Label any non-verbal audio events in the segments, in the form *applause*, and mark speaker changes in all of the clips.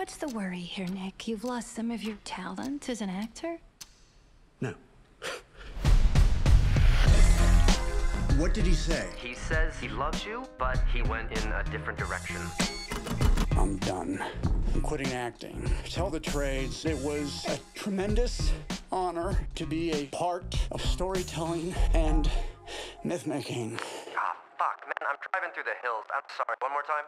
Speaker 1: What's the worry here, Nick? You've lost some of your talent as an actor?
Speaker 2: No. *laughs* what did he say?
Speaker 3: He says he loves you, but he went in a different direction.
Speaker 2: I'm done. I'm quitting acting. Tell the trades, it was a tremendous honor to be a part of storytelling and myth making.
Speaker 3: Ah, fuck, man, I'm driving through the hills. I'm sorry. One more time.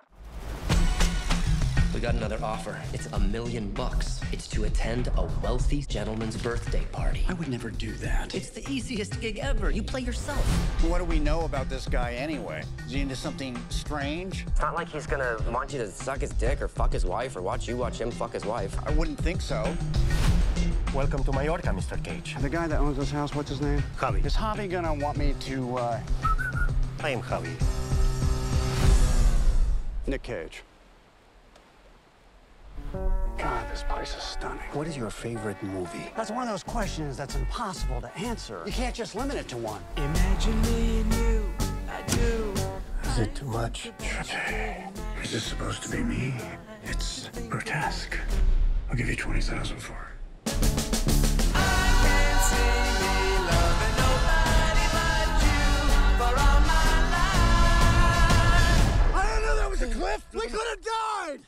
Speaker 4: We got another offer. It's a million bucks. It's to attend a wealthy gentleman's birthday party.
Speaker 2: I would never do that.
Speaker 4: It's the easiest gig ever. You play yourself.
Speaker 5: What do we know about this guy anyway? Is he into something strange?
Speaker 3: It's not like he's gonna want you to suck his dick or fuck his wife or watch you watch him fuck his wife.
Speaker 5: I wouldn't think so.
Speaker 6: Welcome to Mallorca, Mr. Cage.
Speaker 2: The guy that owns this house, what's his name?
Speaker 6: Javi.
Speaker 2: Is Javi gonna want me to, uh,
Speaker 6: I am Javi.
Speaker 2: Nick Cage? God, this place is stunning.
Speaker 6: What is your favorite movie?
Speaker 2: That's one of those questions that's impossible to answer. You can't just limit it to one.
Speaker 7: Imagine me and you, I do.
Speaker 6: Is it too much?
Speaker 2: Is this supposed to be me? It's grotesque. I'll give you 20000 for it. Cliff. We could have died.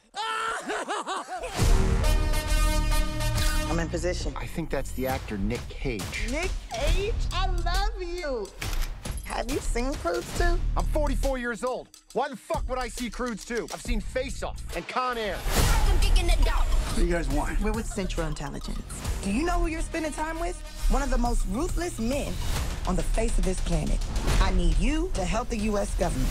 Speaker 2: *laughs*
Speaker 8: I'm in position.
Speaker 6: I think that's the actor Nick Cage.
Speaker 8: Nick Cage, I love you. Have you seen Croods 2?
Speaker 6: I'm 44 years old. Why the fuck would I see Croods 2? I've seen Face Off and Con Air.
Speaker 2: What do you guys want?
Speaker 8: We're with Central Intelligence. Do you know who you're spending time with? One of the most ruthless men on the face of this planet. I need you to help the U.S. government.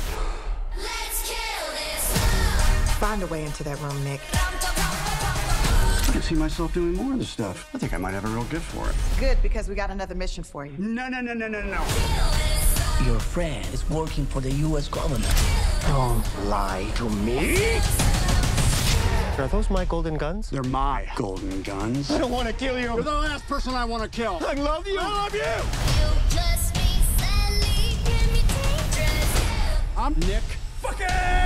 Speaker 8: Find a way into that room, Nick.
Speaker 2: I can see myself doing more of this stuff. I think I might have a real gift for it.
Speaker 8: Good, because we got another mission for you.
Speaker 2: No, no, no, no, no, no.
Speaker 7: Your friend is working for the U.S. government.
Speaker 6: Don't lie to me. Are those my golden guns?
Speaker 2: They're my golden guns.
Speaker 6: I don't want to kill you.
Speaker 2: You're the last person I want to kill.
Speaker 6: I love you. I love you.
Speaker 2: I'm Nick fucking